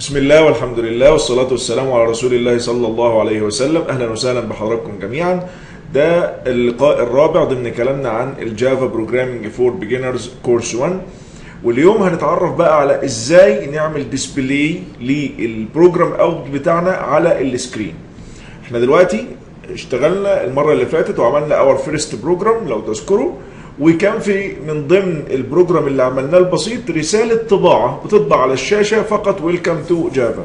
بسم الله والحمد لله والصلاة والسلام على رسول الله صلى الله عليه وسلم. أهلا وسهلا بحضراتكم جميعا. ده اللقاء الرابع ضمن كلامنا عن ال Java programming for beginners course 1 واليوم هنتعرف بقى على إزاي نعمل display لل program output بتاعنا على ال screen إحنا دلوقتي اشتغلنا المرة اللي فاتت وعملنا our first program لو تذكروا وكان في من ضمن ال program اللي عملناه البسيط رسالة طباعة بتطبع على الشاشة فقط. welcome to Java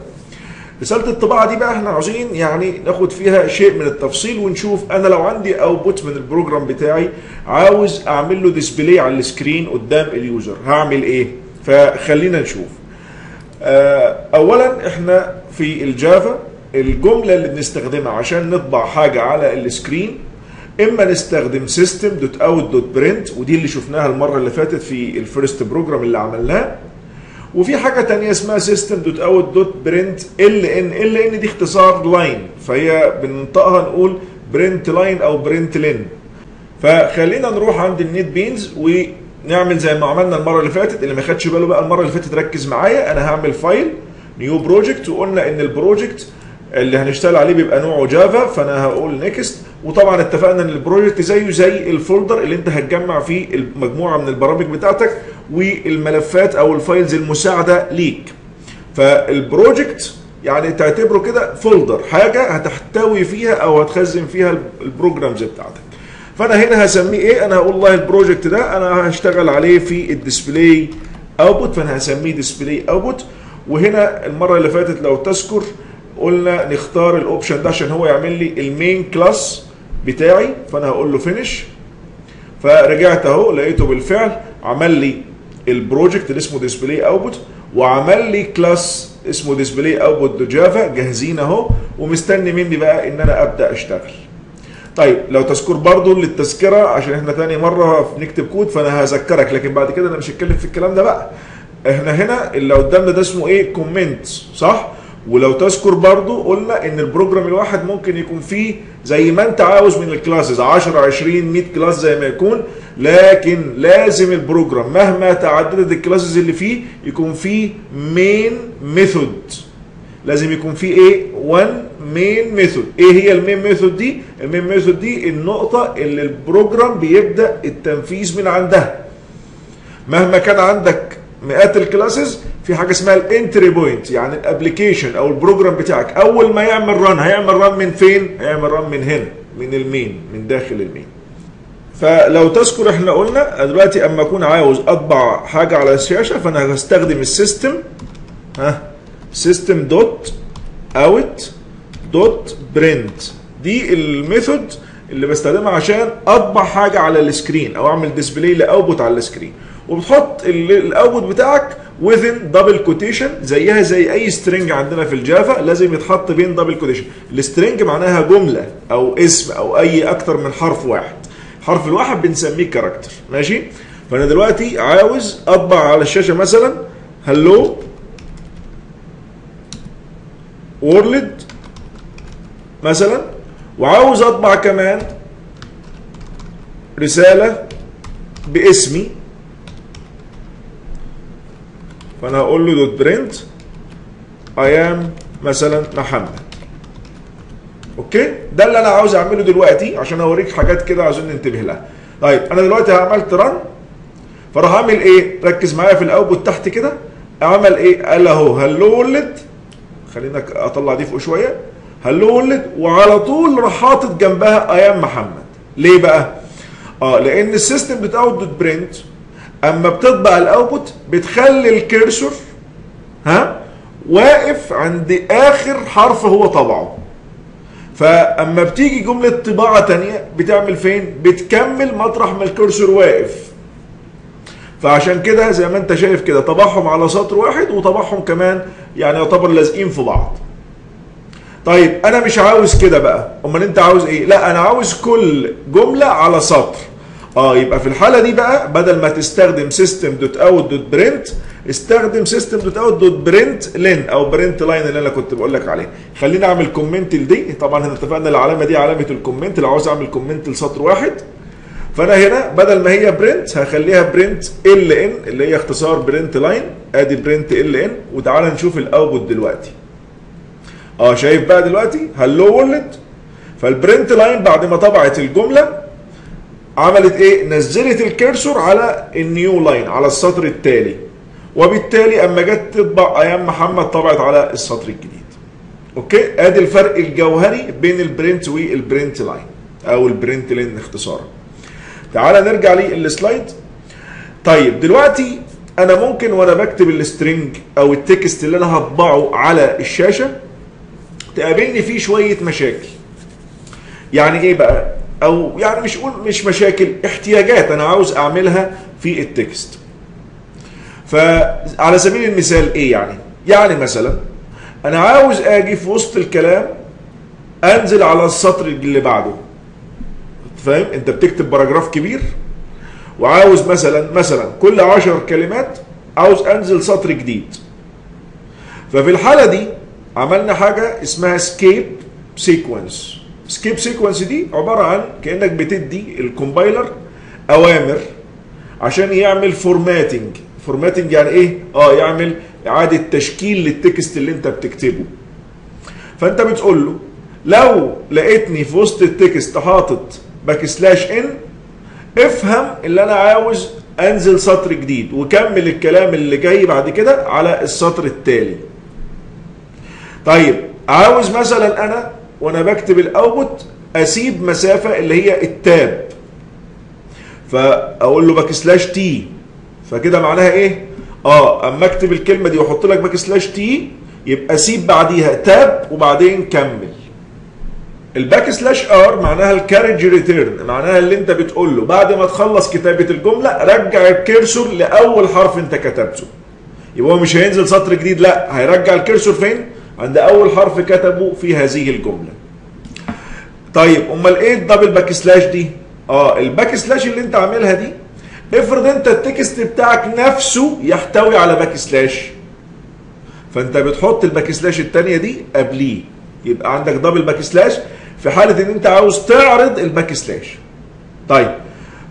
رسالة الطباعة دي بقى إحنا عاوزين يعني ناخد فيها شيء من التفصيل ونشوف أنا لو عندي output من ال program بتاعي عاوز أعمل له display على ال screen قدام ال user. هعمل إيه؟ فخلينا نشوف. اولا إحنا في ال Java الجملة اللي بنستخدمها عشان نطبع حاجة على ال screen إما نستخدم System dot out dot print ودي اللي شفناها المرة اللي فاتت في ال first program اللي عملناه. وفي حاجة تانية اسمها System dot out dot print ln. ln دي اختصار line فهي بننطقها نقول print line أو print لين فخلينا نروح عند ال NetBeans ونعمل زي ما عملنا المرة اللي فاتت اللي ما خدش باله بقى المرة اللي فاتت ركز معايا أنا هعمل file new project وقلنا إن ال project اللي هنشتغل عليه بيبقى نوعه Java فأنا هقول next وطبعا اتفقنا إن ال project زيه زي ال folder اللي أنت هتجمع فيه المجموعة من البرامج بتاعتك والملفات أو ال files المساعدة ليك. فال project يعني تعتبره كده folder حاجة هتحتوي فيها أو هتخزن فيها ال programs بتاعتك. فأنا هنا هسميه إيه؟ أنا هقول والله ال project ده أنا هشتغل عليه في ال display output فأنا هسميه display output وهنا المرة اللي فاتت لو تذكر قلنا نختار ال option ده عشان هو يعمل لي ال main class بتاعي فأنا هقول له finish فرجعت أهو لقيته بالفعل عمل لي ال project اللي اسمه display output وعمل لي class اسمه display output Java جاهزين أهو ومستني مني بقى إن أنا أبدأ أشتغل. طيب لو تذكر برضو للتذكرة عشان إحنا تاني مرة بنكتب كود فأنا هذكرك لكن بعد كده أنا مش هتكلم في الكلام ده بقى. إحنا هنا اللي قدامنا ده اسمه إيه؟ comment صح؟ ولو تذكر برضو قلنا إن ال program الواحد ممكن يكون فيه زي ما أنت عاوز من ال classes 10 20 100 class زي ما يكون لكن لازم ال program مهما تعددت ال classes اللي فيه يكون فيه main method لازم يكون فيه إيه؟ 1 main method إيه هي ال main method دي؟ ال main method دي النقطة اللي ال program بيبدأ التنفيذ من عندها. مهما كان عندك مئات ال classes في حاجة اسمها ال entry point يعني ال application أو ال program بتاعك أول ما يعمل run هيعمل run من فين؟ هيعمل run من هنا من ال main من داخل ال main. فلو تذكر إحنا قلنا دلوقتي أما أكون عاوز أطبع حاجة على الشاشة فأنا هستخدم ال System ها System dot out dot print دي ال method اللي بستخدمها عشان أطبع حاجة على ال screen أو أعمل display ل output على ال screen وبتحط ال output بتاعك within double quotation زيها زي أي string عندنا في ال Java لازم يتحط بين double quotation ال string معناها جملة أو اسم أو أي أكتر من حرف واحد. الحرف الواحد بنسميه character ماشي؟ فأنا دلوقتي عاوز أطبع على الشاشة مثلا hello world مثلا وعاوز أطبع كمان رسالة باسمي. فأنا هقول له dot print I am مثلا محمد. okay؟ ده اللي أنا عاوز أعمله دلوقتي عشان أوريك حاجات كده عاوزين ننتبه لها. طيب أنا دلوقتي عملت run فراح اعمل إيه؟ ركز معايا في ال output تحت كده. عمل إيه؟ قال اهو hello world. خلينا أطلع دي فوق شوية. hello world. وعلى طول راح حاطط جنبها I am محمد. ليه بقى؟ آه لأن ال system بتاع dot print أما بتطبع ال output بتخلي ال cursor ها واقف عند آخر حرف هو طبعه. فأما بتيجي جملة طباعة تانية بتعمل فين؟ بتكمل مطرح ما ال cursor واقف. فعشان كده زي ما انت شايف كده طبعهم على سطر واحد وطبعهم كمان يعني يعتبر لازقين في بعض. طيب أنا مش عاوز كده بقى. أمال أنت عاوز إيه؟ لا أنا عاوز كل جملة على سطر. آه يبقى في الحالة دي بقى بدل ما تستخدم system dot out dot print استخدم system dot out dot println أو print line اللي أنا كنت بقول لك عليه. خليني أعمل comment لدي طبعا إحنا اتفقنا العلامة دي علامة ال comment لو عاوز أعمل comment لسطر واحد. فأنا هنا بدل ما هي print هخليها print ln اللي هي اختصار print line أدي print ln وتعالى نشوف ال output دلوقتي. آه شايف بقى دلوقتي؟ hello world فال print line بعد ما طبعت الجملة عملت إيه؟ نزلت ال cursor على ال new line على السطر التالي. وبالتالي أما جت تطبع I am محمد طبعت على السطر الجديد. okay؟ أدي الفرق الجوهري بين ال print وال print line أو ال println اختصارا. تعال نرجع لل slide طيب دلوقتي أنا ممكن وأنا بكتب ال string أو ال text اللي أنا هطبعه على الشاشة تقابلني فيه شوية مشاكل. يعني إيه بقى؟ أو يعني مش قول مش مشاكل احتياجات أنا عاوز أعملها في ال text. فعلى سبيل المثال إيه يعني؟ يعني مثلا أنا عاوز آجي في وسط الكلام أنزل على السطر اللي بعده. فاهم؟ أنت بتكتب paragraph كبير. وعاوز مثلا مثلا كل عشر كلمات عاوز أنزل سطر جديد. ففي الحالة دي عملنا حاجة اسمها escape sequence escape sequence دي عبارة عن كأنك بتدي ال compiler أوامر عشان يعمل formatting formatting يعني إيه؟ آه يعمل إعادة تشكيل لل text اللي أنت بتكتبه. فأنت بتقول له لو لقيتني في وسط ال text حاطط backslash n افهم اللي أنا عاوز أنزل سطر جديد وكمل الكلام اللي جاي بعد كده على السطر التالي. طيب عاوز مثلا أنا وأنا بكتب ال output اسيب مسافة اللي هي ال tab. فاقول له backslash t. فكده معناها إيه؟ آه اما اكتب الكلمة دي واحط لك backslash t يبقى سيب بعديها tab وبعدين كمل. ال backslash r معناها ال carriage return معناها اللي انت بتقول له بعد ما تخلص كتابة الجملة رجع ال cursor لأول حرف انت كتبته. يبقى هو مش هينزل سطر جديد لا هيرجع ال cursor فين؟ عند أول حرف كتبه في هذه الجملة. طيب أمال إيه ال double backslash دي؟ آه ال backslash اللي أنت عاملها دي افرض أنت ال text بتاعك نفسه يحتوي على backslash فأنت بتحط ال backslash الثانية دي قبليه. يبقى عندك double backslash في حالة إن أنت عاوز تعرض ال backslash طيب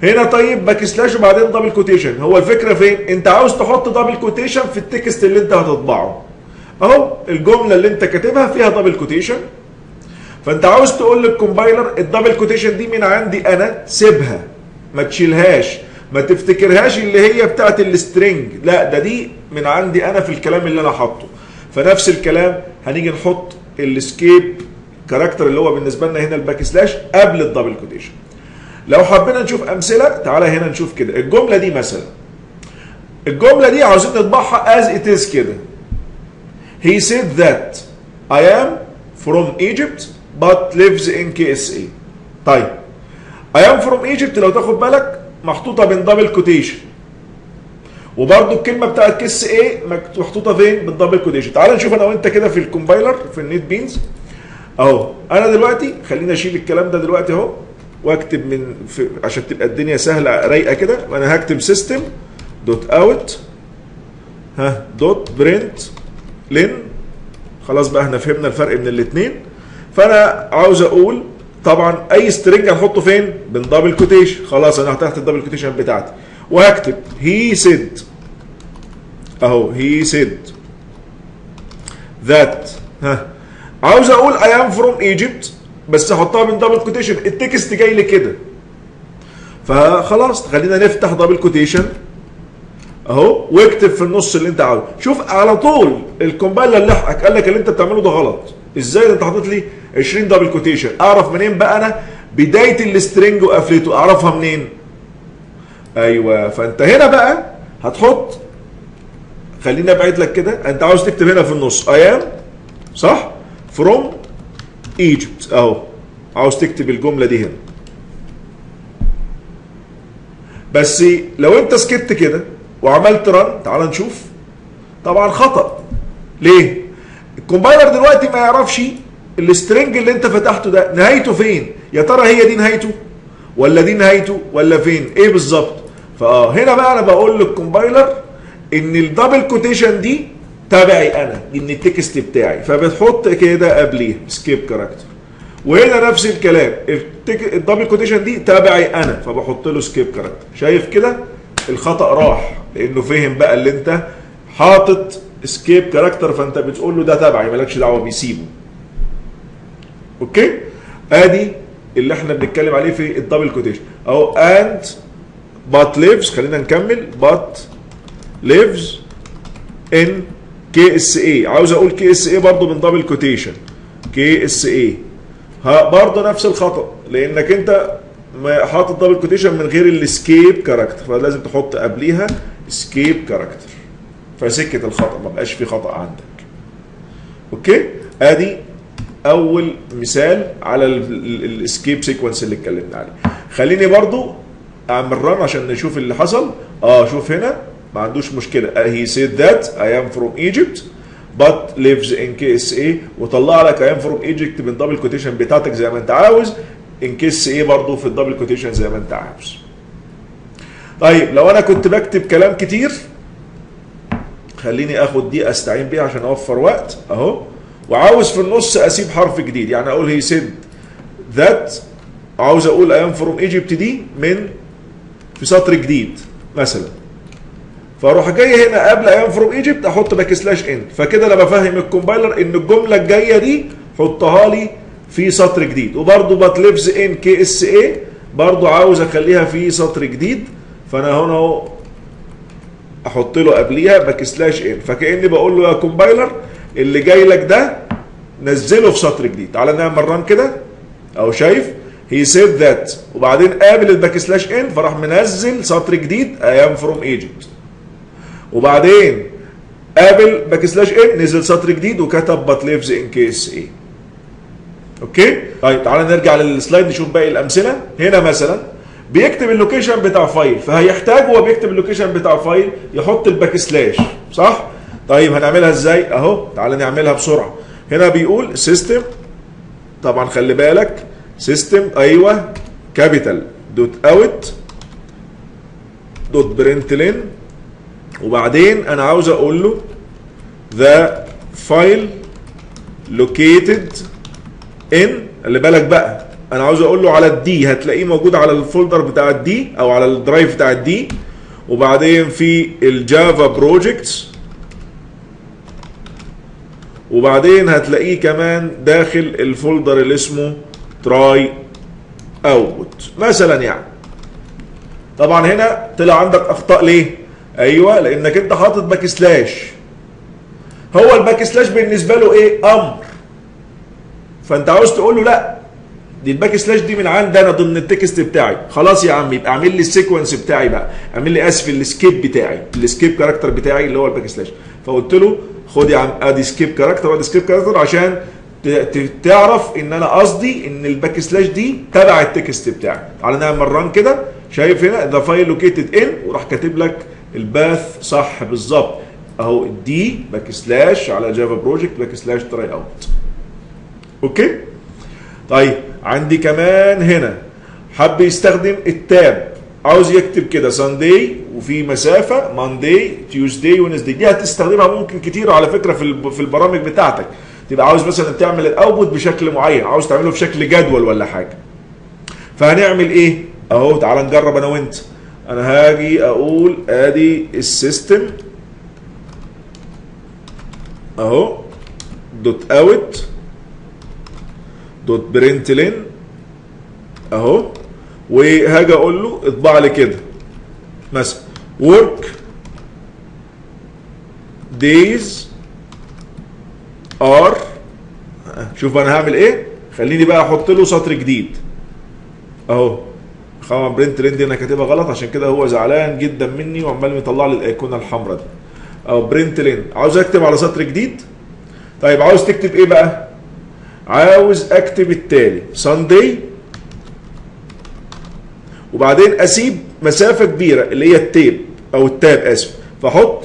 هنا طيب backslash وبعدين double quotation هو الفكرة فين؟ أنت عاوز تحط double quotation في ال text اللي أنت هتطبعه. أهو الجملة اللي أنت كاتبها فيها double quotation فأنت عاوز تقول لل compiler ال double quotation دي من عندي أنا سيبها. ما تشيلهاش. ما تفتكرهاش اللي هي بتاعت ال string لا ده دي من عندي أنا في الكلام اللي أنا حاطه. فنفس الكلام هنيجي نحط ال escape character اللي هو بالنسبة لنا هنا ال backslash قبل ال double quotation لو حبينا نشوف أمثلة تعالى هنا نشوف كده. الجملة دي مثلا. الجملة دي عاوزين نطبعها as it is كده. He said that I am from Egypt but lives in KSA طيب. I am from Egypt لو تاخد بالك محطوطة بين double quotation وبرده الكلمة بتاعت KSA محطوطة فين؟ بال double quotation تعال نشوف أنا وأنت كده في ال compiler في ال NetBeans أهو. أنا دلوقتي خليني أشيل الكلام ده دلوقتي أهو وأكتب من في عشان تبقى الدنيا سهلة رايقة كده. وأنا هكتب system dot out ها dot println خلاص بقى إحنا فهمنا الفرق من الاثنين فانا عاوز أقول طبعا أي string هنحطه فين؟ بين double quotation خلاص أنا تحت ال double quotation بتاعتي. وهكتب he said أهو he said that ها. عاوز أقول I am from Egypt بس احطها من double quotation ال text جاي لي كده. فخلاص خلينا نفتح double quotation اهو واكتب في النص اللي انت عاوزه. شوف على طول ال compiler لحقك قال لك اللي انت بتعمله ده غلط. إزاي ده انت حاطط لي 20 double quotation اعرف منين بقى أنا؟ بداية ال string وقفلته. اعرفها منين؟ أيوه فانت هنا بقى هتحط خليني ابعد لك كده. انت عاوز تكتب هنا في النص I am صح؟ from Egypt اهو عاوز تكتب الجملة دي هنا. بس لو انت سكت كده وعملت run تعال نشوف. طبعا خطأ. ليه؟ ال compiler دلوقتي ما يعرفش ال string اللي انت فتحته ده نهايته فين. يا ترى هي دي نهايته؟ ولا دي نهايته؟ ولا فين؟ إيه بالظبط؟ فآه هنا بقى أنا بقول لل compiler إن ال double quotation دي تبعي أنا. من ال text بتاعي. فبتحط كده قبليها. escape character وهنا نفس الكلام. ال double quotation دي تابعي أنا. فبحط له escape character شايف كده؟ الخطأ راح لأنه فهم بقى اللي أنت حاطط escape character فأنت بتقول له ده تبعي مالكش دعوة بيسيبه. okay؟ آدي اللي إحنا بنتكلم عليه في ال double quotation أهو and but lives خلينا نكمل. But lives in كي اس اي عاوز أقول كي اس اي برضه من دبل كوتيشن كي اس اي برضه نفس الخطأ لأنك أنت حاطط double quotation من غير ال escape character فلازم تحط قبليها escape character فسكه الخطأ ما بقاش في خطأ عندك. okay؟ آدي أول مثال على ال escape sequence اللي اتكلمنا عليه. خليني برضو أعمل run عشان نشوف اللي حصل. آه شوف هنا. ما عندوش مشكلة. he said that I am from Egypt but lives in KSA وطلع لك I am from Egypt من double quotation بتاعتك زي ما أنت عاوز. in KSA برضه في ال double quotation زي ما انت عاوز. طيب لو أنا كنت بكتب كلام كتير خليني آخد دي أستعين بيها عشان أوفر وقت أهو. وعاوز في النص أسيب حرف جديد يعني أقول he said that عاوز أقول I am from Egypt دي من في سطر جديد مثلا. فأروح جاي هنا قبل I am from Egypt أحط backslash n فكده أنا بفهم ال compiler إن الجملة الجاية دي حطها لي في سطر جديد. وبرده but lives in KSA برضه عاوز أخليها في سطر جديد. فأنا هنا أهو أحط له قبليها backslash n فكأني بقول له يا compiler اللي جاي لك ده نزله في سطر جديد. تعالى نعمل run كده. أهو شايف؟ he said that وبعدين قابل ال backslash n فراح منزل سطر جديد. I am from Egypt وبعدين قابل backslash n نزل سطر جديد وكتب but lives in KSA okay؟ طيب تعالى نرجع لل slide نشوف باقي الأمثلة. هنا مثلا بيكتب ال location بتاع file فهيحتاج وهو بيكتب ال location بتاع file يحط ال backslash صح؟ طيب هنعملها إزاي؟ أهو تعالى نعملها بسرعة. هنا بيقول system طبعا خلي بالك system أيوه capital dot out dot println وبعدين أنا عاوز أقول له the file located in؟ خلي بالك بقى. أنا عاوز أقول له على ال D. هتلاقيه موجود على ال folder بتاع ال D أو على ال drive بتاع ال D. وبعدين في ال Java projects وبعدين هتلاقيه كمان داخل ال folder اللي اسمه try output مثلا يعني. طبعا هنا طلع عندك أخطاء ليه؟ أيوه لأنك أنت حاطط backslash هو ال backslash بالنسبة له إيه؟ أمر. فانت عاوز تقول له لا دي ال backslash دي من عندي أنا ضمن ال text بتاعي. خلاص يا عم يبقى اعمل لي ال sequence بتاعي بقى. اعمل لي اسف ال escape بتاعي ال escape character بتاعي اللي هو ال backslash. فقلت له خد يا عم ادي escape character وادي escape character عشان تعرف ان أنا قصدي ان ال backslash دي تبع ال text بتاعي. تعالى نعمل run كده شايف هنا the file located in وراح كاتب لك ال path صح بالظبط. اهو D backslash على Java project backslash try out okay؟ طيب عندي كمان هنا. حب يستخدم ال tab. عاوز يكتب كده Sunday وفي مسافة Monday Tuesday Wednesday دي هتستخدمها ممكن كتير على فكرة في في البرامج بتاعتك. تبقى عاوز مثلا تعمل ال output بشكل معين عاوز تعمله في شكل جدول ولا حاجة. فهنعمل إيه؟ أهو تعال نجرب أنا وأنت. أنا هاجي أقول أدي ال system. أهو dot out dot println اهو وهاجي أقول له اطبع لي كده. مثلا work days are شوف أنا هعمل إيه. خليني بقى أحط له سطر جديد. اهو طبعا print line دي أنا كاتبها غلط عشان كده هو زعلان جدا مني وعمال يطلع لي الأيقونة الحمراء دي. أو print line عاوز اكتب على سطر جديد؟ طيب عاوز تكتب إيه بقى؟ عاوز اكتب التالي Sunday وبعدين اسيب مسافة كبيرة اللي هي ال tape أو ال tab اسف. فاحط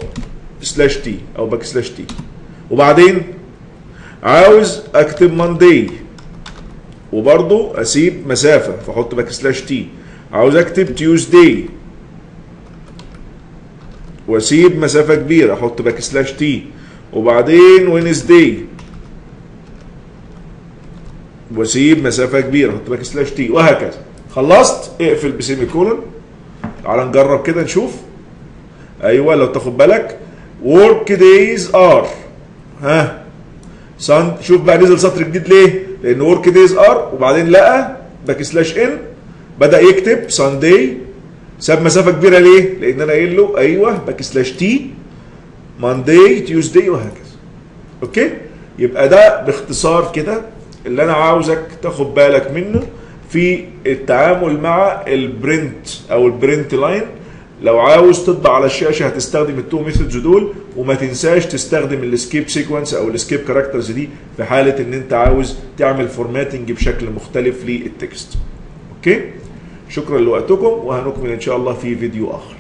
slash t أو backslash t وبعدين عاوز اكتب Monday وبرضو اسيب مسافة. فاحط backslash t عاوز اكتب Tuesday واسيب مسافة كبيرة. أحط backslash t وبعدين Wednesday واسيب مسافة كبيرة. أحط backslash t وهكذا. خلصت؟ اقفل ب semicolon تعال نجرب كده نشوف. أيوه لو تاخد بالك. work days are. ها؟ شوف بقى نزل سطر جديد ليه؟ لأن work days are وبعدين لقى backslash n بدأ يكتب Sunday ساب مسافة كبيرة ليه؟ لأن أنا قايل له أيوه backslash t Monday Tuesday وهكذا. okay؟ يبقى ده باختصار كده اللي أنا عاوزك تاخد بالك منه في التعامل مع ال print أو ال print line. لو عاوز تطبع على الشاشة هتستخدم ال two methods دول وما تنساش تستخدم ال escape sequence أو ال escape characters دي في حالة إن أنت عاوز تعمل formatting بشكل مختلف لل text. okay؟ شكرا لوقتكم وهنكمل إن شاء الله في فيديو آخر.